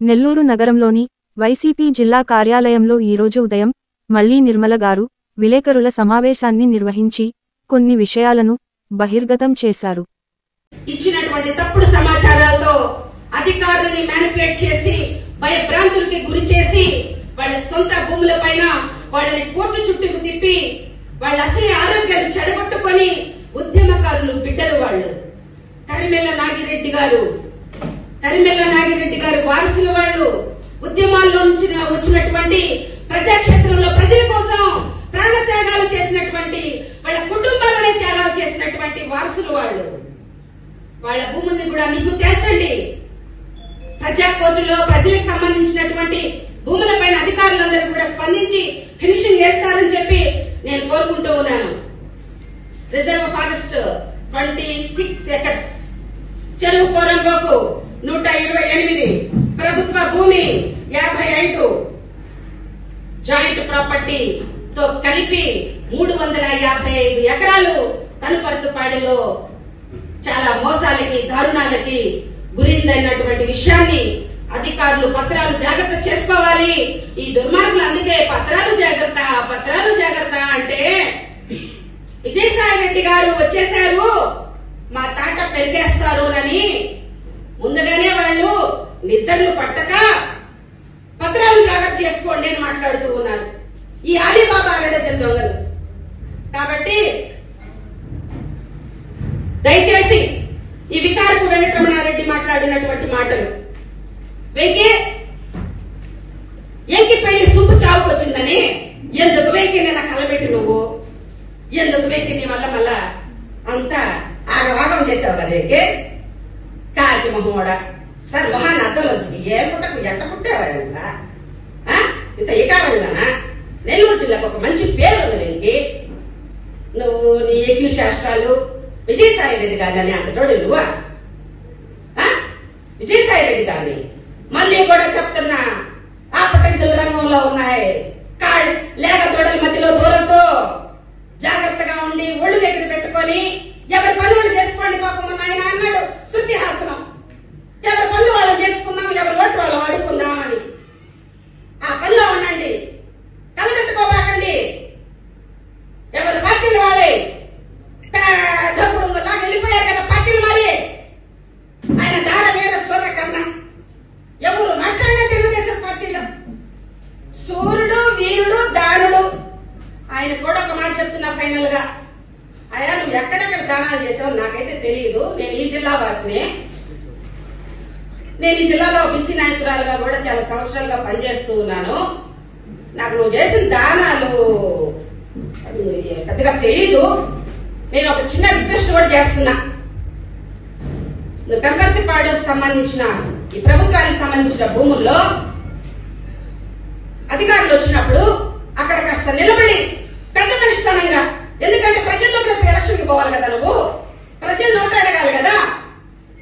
నెల్లూరు నగరంలోని వైసీపీ జిల్లా కార్యాలయంలో ఈరోజు ఉదయం మళ్ళీ నిర్మల గారు విలేకరుల సమావేశాన్ని నిర్వహించి కొన్ని విషయాలను బహిర్గతం చేశారు. ఇచ్చినటువంటి తప్పుడు సమాచారాలతో అధికారులని మ్యానిపులేట్ చేసి భయభ్రాంతులకి గురి చేసి వాళ్ళ సొంత భూముల పైన వాళ్ళని కోర్టు చుట్టూకు తిప్పి వాళ్ళ అసలు ఆరోగ్యాలు చెడగొట్టుకొని ఉద్యమకారులు బిడ్డలు వాళ్ళు. కరిమెల్ల నాగిరెడ్డి గారు కరిమెల్ల నాగిరెడ్డి గారు వారసు ఉద్యమాల్లో నుంచి వచ్చినటువంటి ప్రజాక్షేత్రంలో ప్రజల కోసం ప్రాణ త్యాగాలు చేసినటువంటి వాళ్ళ కుటుంబాలనే త్యాగాలు చేసినటువంటి వారసులు వాళ్ళు. వాళ్ళ భూముల్ని కూడా నీకు తేల్చండి. ప్రజా కోర్టులో ప్రజలకు సంబంధించినటువంటి భూములపైన అధికారులందరూ కూడా స్పందించి ఫినిషింగ్ చేస్తారని చెప్పి నేను కోరుకుంటూ ఉన్నాను. Reserve forest twenty six acres. చెరువు కోరంబోకు నూట ఇరవై ఎనిమిది. ప్రభుత్వ భూమి యాభై ఐదు జాయింట్ ప్రాపర్టీ తో కలిపి మూడు వందల యాభై ఐదు ఎకరాలు కనుపరుతుపాడిలో చాలా మోసాలకి దారుణాలకి గురైందన్నటువంటి విషయాన్ని అధికారులు పత్రాలు జాగ్రత్త చేసుకోవాలి. ఈ దుర్మార్గులు అందుకే పత్రాలు జాగ్రత్త పత్రాలు జాగ్రత్త అంటే విజయసాయి రెడ్డి గారు వచ్చేశారు. మా తాట పెరిగేస్తారు అని ముందుగానే వాళ్ళు నిద్రలు పట్టక పత్రాలు జాగ్రత్త చేసుకోండి అని మాట్లాడుతూ ఉన్నారు. ఈ ఆలీబాబా అగడజన్ దొంగలు. కాబట్టి దయచేసి ఈ వికారపు వెంకటరమణారెడ్డి మాట్లాడినటువంటి మాటలు వెంకే ఎంకి పెళ్ళి సూపు చావుకు వచ్చిందని ఎందుకు వెంకి నిన్న కలబెట్టి నువ్వు? ఎందుకు వెంకి నీ వల్ల మళ్ళా అంతా ఆగవాగం చేసావు కదా వెంకి? కాకి మహోడా సార్ మొహాన్ని అర్థంలో వచ్చి ఏ పుట్టకు ఎట్ట పుట్టావా ఆ? ఇంత ఇకారంగానా నెల్లూరు జిల్లాకు ఒక మంచి పేరు ఉంది నీకు నువ్వు నీ ఎగిలి శాస్త్రాలు విజయసాయి రెడ్డి గారిని అంత తోడు నువ్వా? ఆ? విజయసాయి రెడ్డి గారిని. మళ్ళీ కూడా చెప్తున్నా ఆ పట్టణుల రంగంలో ఉన్నాయి. కాళ్ళు లేక తోడల మధ్యలో దూరంతో జాగ్రత్తగా ఉండి ఒళ్ళు దగ్గర పెట్టుకొని ఎవరి పనులు చేసుకోండి పాపం ఆయన అన్నాడు శృతి హాసనం ఎవరి పనులు వాళ్ళు చేసుకుందాం ఎవరి ఓటు వాళ్ళు వాడుకుందాం అని ఆ పనిలో ఉండండి కలగట్టుకోబాకండి ఎవరి పార్టీలు వాళ్ళే పెద్దప్పుడు లాగా వెళ్ళిపోయారు కదా పార్టీలు మరి ఆయన దార మీద సూర్య కన్నా ఎవరు మాట్లాడినా తెలుగుదేశం పార్టీలో సూర్యుడు వీరుడు దారుడు ఆయన కూడా ఒక మాట చెప్తున్నా ఫైనల్గా. అయ్యా నువ్వు ఎక్కడెక్కడ దానాలు చేసావు నాకైతే తెలియదు నేను ఈ జిల్లా వాసినే. నేను ఈ జిల్లాలో బీసీ నాయకురాలుగా కూడా చాలా సంవత్సరాలుగా పనిచేస్తూ ఉన్నాను. నాకు నువ్వు చేసిన దానాలు అది పెద్దగా తెలీదు. నేను ఒక చిన్న రిక్వెస్ట్ కూడా చేస్తున్నా. నువ్వు కంపర్తిపాడుకు సంబంధించిన ఈ ప్రభుత్వానికి సంబంధించిన భూముల్లో అధికారులు వచ్చినప్పుడు అక్కడ కాస్త నిలబడి పెద్ద మనిషితనంగా ఎందుకంటే ప్రజల్లోకి రేపు ఎలక్షన్కి పోవాలి కదా నువ్వు? ప్రజలు నోట అడగాలి కదా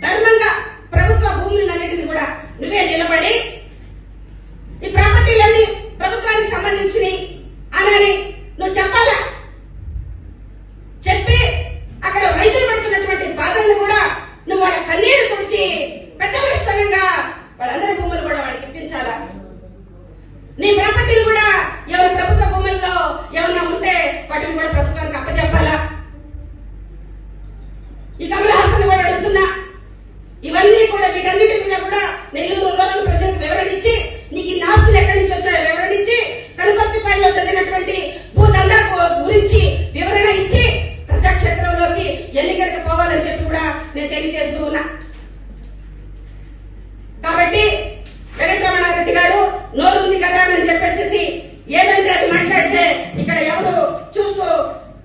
ధర్మంగా ప్రభుత్వ భూములన్నింటిని కూడా నువ్వే నిలబడి ఈ ప్రాపర్టీలన్నీ ప్రభుత్వానికి సంబంధించినవి అని నువ్వు చెప్పాలా చెప్పి అక్కడ రైతులు పడుతున్నటువంటి బాధలను కూడా నువ్వు వాళ్ళ కన్నీరు తుడిచి పెద్ద పరిష్టంగా వాళ్ళందరి భూములు కూడా వాళ్ళకి ఇప్పించాలా నీ ప్రాపర్టీలు కూడా ఎవరి ప్రభుత్వ భూముల్లో ఏమన్నా ఉంటే వాటిని కూడా ప్రభుత్వానికి అప్పచెప్పాలా ఈ కమల హాసన్ కూడా అడుగుతున్నా ఇవన్నీ కూడా వీటన్నిటి మీద కూడా నెల్లూరు రూరల్ ప్రజలకు వివరణ ఇచ్చి నీకు ఈ నాస్తులు ఎక్కడి నుంచి వచ్చాయో వివరణ ఇచ్చి కనుపర్తిపాడులో జరిగినటువంటి భూదందా గురించి వివరణ ఇచ్చి ప్రజాక్షేత్రంలోకి ఎన్నికలకు పోవాలని చెప్పి కూడా నేను తెలియజేస్తూ ఉన్నా కాబట్టి వెంకటరమణారెడ్డి గారు నోరు ఉంది కదా అని చెప్పేసి ఏదంటే అది మాట్లాడితే ఇక్కడ ఎవరు చూస్తూ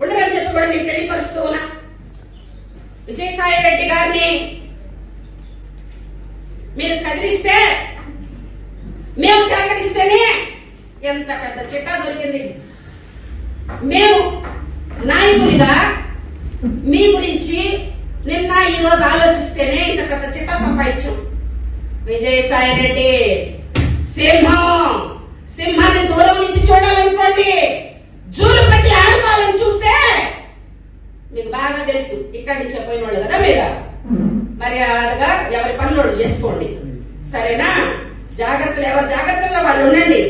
ఉండరని చెప్పి కూడా నేను తెలియపరుస్తూ ఉన్నా విజయసాయి రెడ్డి గారిని మీరు కదిలిస్తే మేము సహకరిస్తేనే ఎంత పెద్ద చిట్టా దొరికింది. మేము నాయకుడిగా మీ గురించి నిన్న ఈ రోజు ఆలోచిస్తేనే ఇంత పెద్ద చిట్టా సంపాదించాం. విజయసాయి రెడ్డి సింహం సింహాన్ని దూరం నుంచి చూడాలనుకోండి. జూలు పట్టి ఆడుకోవాలని చూస్తే మీకు బాగా తెలుసు. ఇక్కడి నుంచి పోయిన వాళ్ళు కదా మీరు? మర్యాదగా ఎవరి పనులు చేసుకోండి. సరేనా? జాగ్రత్తలు ఎవరు? జాగ్రత్తల్లో వాళ్ళు ఉండండి.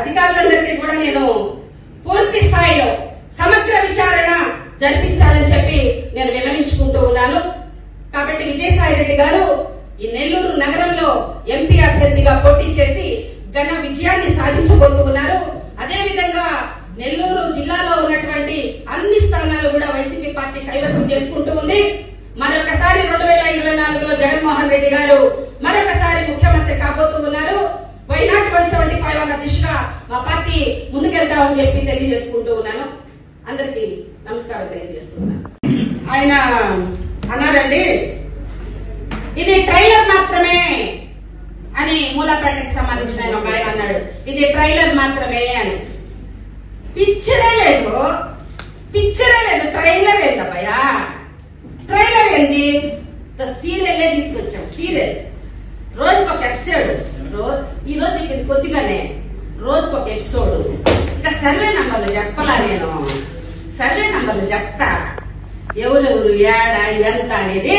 అధికారులందరికీ కూడా నేను పూర్తి స్థాయిలో సమగ్ర విచారణ జరిపించాలని చెప్పి నేను విన్నవించుకుంటూ ఉన్నాను. కాబట్టి విజయసాయి రెడ్డి గారు ఈ నెల్లూరు నగరంలో ఎంపీ అభ్యర్థిగా పోటీ చేసి ఘన విజయాన్ని సాధించబోతున్నారు. నెల్లూరు జిల్లాలో ఉన్నటువంటి అన్ని స్థానాలు కూడా వైసీపీ పార్టీ కైవసం చేసుకుంటూ ఉంది. మరొకసారి రెండు వేల ఇరవై నాలుగులో జగన్మోహన్ రెడ్డి గారు మరొకసారి ముఖ్యమంత్రి కాబోతూ ఉన్నారు వైనాట్ వన్ సెవెంటీ ఫైవ్ అన్న దిశగా మా పార్టీ ముందుకెళ్తామని చెప్పి తెలియజేసుకుంటూ ఉన్నాను. అందరికీ నమస్కారం తెలియజేస్తున్నాను. ఆయన అన్నారండి ఇది ట్రైలర్ మాత్రమే అని మూలపేటకి సంబంధించిన ఆయన ఒక ఆయన అన్నాడు. ఇది ట్రైలర్ మాత్రమే అని. పిక్చరే లేదు. పిక్చరే లేదు ట్రైలర్ ఏందబ్బయ్యా ట్రైలర్ ఏంది? సీరియల్ తీసుకొచ్చాం సీరియల్. రోజుకి ఒక ఎపిసోడ్ ఈ రోజు చెప్పింది కొద్దిగానే రోజుకి ఒక ఎపిసోడ్. ఇంకా సర్వే నంబర్లు చెప్పలా నేను. సర్వే నంబర్లు చెప్తా. ఎవరెవరు ఏడ ఎంత అనేది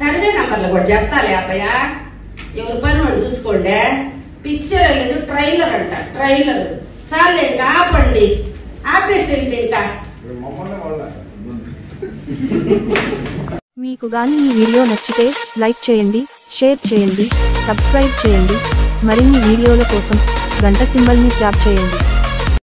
సర్వే నంబర్లు కూడా చెప్తాలే అబ్బయ్య ఎవరి పని వాడు చూసుకోండి. పిక్చర్ లేదు ట్రైలర్ అంట ట్రైలర్. ఇంకా ఆపండి. ఆపేసేయండి ఇంకా మీకు గాని ఈ వీడియో నచ్చితే లైక్ చేయండి షేర్ చేయండి సబ్స్క్రైబ్ చేయండి. మరిన్ని వీడియోల కోసం గంట సింబల్ని ట్యాప్ చేయండి.